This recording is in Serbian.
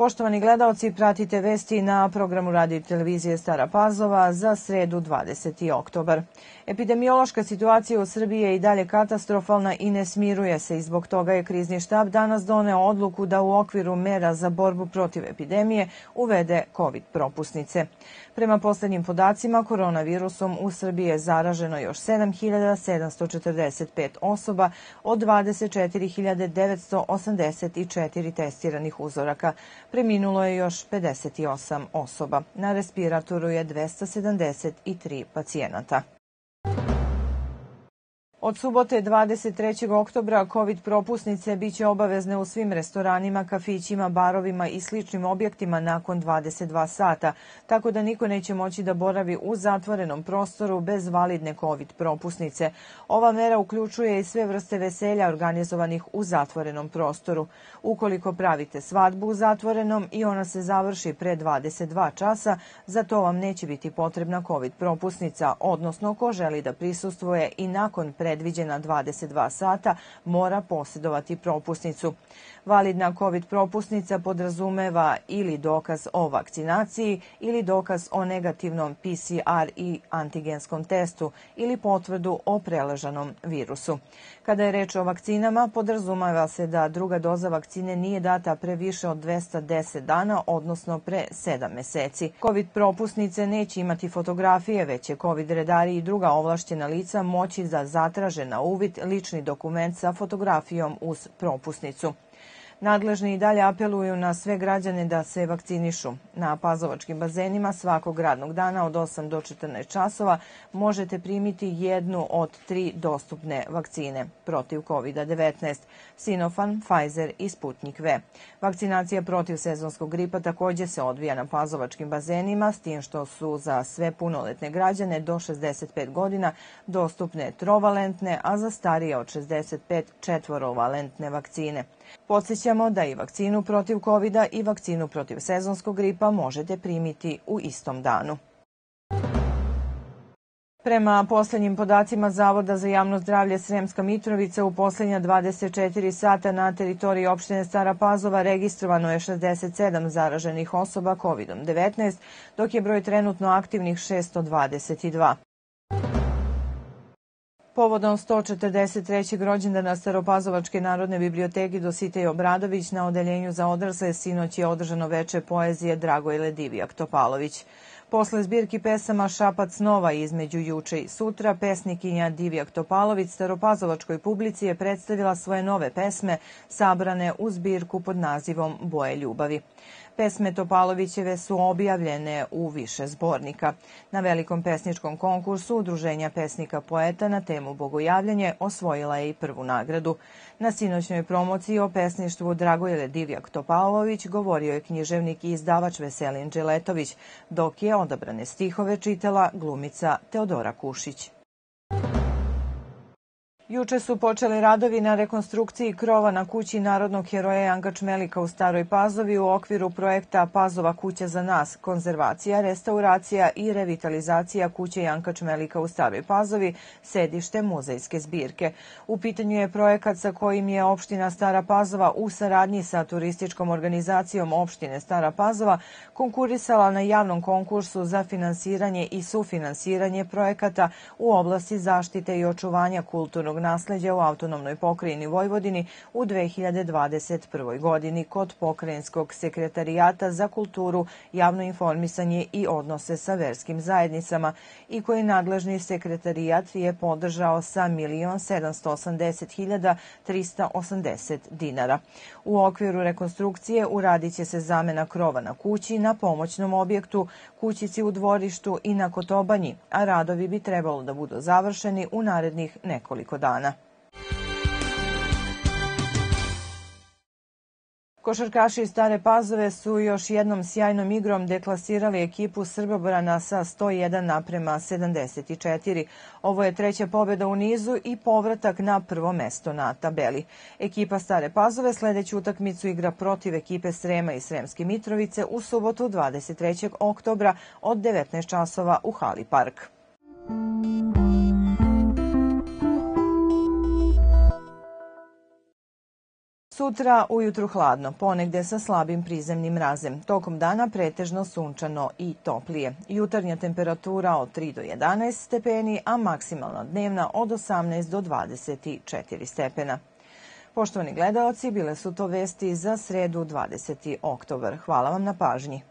Poštovani gledalci, pratite vesti na programu radio televizije Stara Pazova za sredu 20. oktobar. Epidemiološka situacija u Srbiji je i dalje katastrofalna i ne smiruje se i zbog toga je krizni štab danas doneo odluku da u okviru mera za borbu protiv epidemije uvede COVID propusnice. Prema poslednjim podacima, koronavirusom u Srbiji je zaraženo još 7745 osoba od 24.984 testiranih uzoraka. Preminulo je još 58 osoba. Na respiratoru je 273 pacijenata. Od subote 23. oktobra COVID propusnice biće obavezne u svim restoranima, kafićima, barovima i sličnim objektima nakon 22 sata, tako da niko neće moći da boravi u zatvorenom prostoru bez validne COVID propusnice. Ova mera uključuje i sve vrste veselja organizovanih u zatvorenom prostoru. Ukoliko pravite svadbu u zatvorenom i ona se završi pre 22 časa, za to vam neće biti potrebna COVID propusnica, odnosno ko želi da prisustvuje i nakon pre predviđena 22 sata, mora posjedovati propusnicu. Validna COVID propusnica podrazumeva ili dokaz o vakcinaciji ili dokaz o negativnom PCR i antigenskom testu ili potvrdu o preležanom virusu. Kada je reč o vakcinama, podrazumeva se da druga doza vakcine nije data pre više od 210 dana, odnosno pre 7 meseci. COVID propusnice neće imati fotografije, već će COVID redari i druga ovlašćena lica moći da zatraže na uvid lični dokument sa fotografijom uz propusnicu. Nadležni i dalje apeluju na sve građane da se vakcinišu. Na pazovačkim bazenima svakog radnog dana od 8 do 14 časova možete primiti jednu od tri dostupne vakcine protiv COVID-19, Sinofan, Pfizer i Sputnik V. Vakcinacija protiv sezonskog gripa takođe se odvija na pazovačkim bazenima, s tim što su za sve punoletne građane do 65 godina dostupne trovalentne, a za starije od 65 četvorovalentne vakcine. Podsećamo da i vakcinu protiv covid i vakcinu protiv sezonskog gripa možete primiti u istom danu. Prema poslednjim podacima Zavoda za javno zdravlje Sremska Mitrovica u poslednja 24 sata na teritoriji opštine Stara Pazova registrovano je 67 zaraženih osoba COVID-19, dok je broj trenutno aktivnih 622. Povodom 143. rođendana Staropazovačke narodne biblioteke Dositej Obradović na odeljenju za odrasle sinoć je održano veče poezije Dragojle Divijak Topalović. Posle zbirki pesama Šapac Nova između juče i sutra, pesnikinja Divijak Topalović staropazovačkoj publici je predstavila svoje nove pesme sabrane u zbirku pod nazivom Boje ljubavi. Pesme Topalovićeve su objavljene u više zbornika. Na velikom pesničkom konkursu Udruženja pesnika poeta na temu Bogojavljanje osvojila je i prvu nagradu. Na sinoćnoj promociji o pesništvu Dragojele Divjak Topalović govorio je književnik i izdavač Veselin Đeletović, dok je odabrane stihove čitala glumica Teodora Kušić. Juče su počeli radovi na rekonstrukciji krova na kući Narodnog heroja Janka Čmelika u Staroj Pazovi u okviru projekta Pazova kuća za nas, konzervacija, restauracija i revitalizacija kuće Janka Čmelika u Staroj Pazovi, sedište muzejske zbirke. U pitanju je projekat sa kojim je opština Stara Pazova u saradnji sa turističkom organizacijom opštine Stara Pazova konkurisala na javnom konkursu za finansiranje i sufinansiranje projekata u oblasti zaštite i očuvanja kulturnog nasleđa u autonomnoj pokrajini Vojvodini u 2021. godini kod pokrajinskog sekretarijata za kulturu, javno informisanje i odnose sa verskim zajednicama i koji nadležni sekretarijat je podržao sa 1.780.380 dinara. U okviru rekonstrukcije uradit će se zamena krova na kući, na pomoćnom objektu, kućici u dvorištu i na Kotobanji, a radovi bi trebalo da budu završeni u narednih nekoliko dana dana. Košarkaši iz Stare Pazove su još jednom sjajnom igrom deklasirali ekipu Srbobrana sa 101 naprema 74. Ovo je treća pobjeda u nizu i povratak na prvo mesto na tabeli. Ekipa Stare Pazove sledeću utakmicu igra protiv ekipe Srema i Sremske Mitrovice u subotu 23. oktobra od 19 časova u Hali Park. Sutra ujutru hladno, ponegde sa slabim prizemnim mrazem. Tokom dana pretežno sunčano i toplije. Jutarnja temperatura od 3 do 11 stepeni, a maksimalna dnevna od 18 do 24 stepena. Poštovani gledalci, bile su to vesti za sredu 20. oktobar. Hvala vam na pažnji.